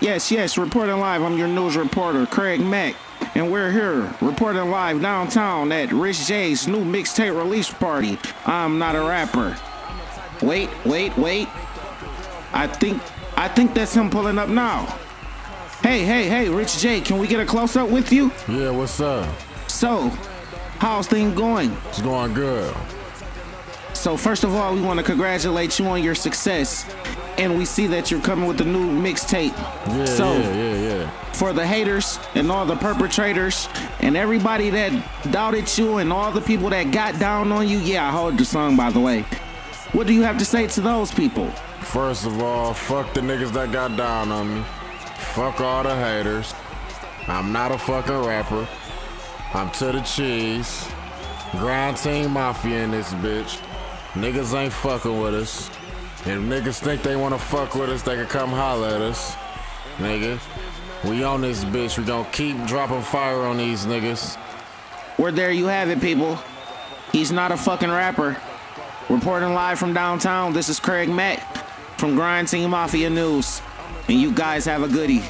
Yes, yes, reporting live. I'm your news reporter, Craig Mack. And we're here reporting live downtown at Rich J's new mixtape release party. I'm not a rapper. Wait, wait, wait. I think I think that's him pulling up now. Hey, hey, hey, Rich J, can we get a close up with you? Yeah, what's up? So, how's things going? It's going good. So first of all, we want to congratulate you on your success, and we see that you're coming with a new mixtape. Yeah, so yeah, yeah, yeah. for the haters and all the perpetrators and everybody that doubted you and all the people that got down on you, yeah, I heard the song by the way. What do you have to say to those people? First of all, fuck the niggas that got down on me. Fuck all the haters. I'm not a fucking rapper. I'm to the cheese. Grind Team Mafia in this bitch. Niggas ain't fucking with us. If niggas think they wanna fuck with us, they can come holler at us. Nigga. We on this bitch. We gon' keep dropping fire on these niggas. Well, there you have it, people. He's not a fucking rapper. Reporting live from downtown, this is Craig Mack from Grind Team Mafia News. And you guys have a goodie.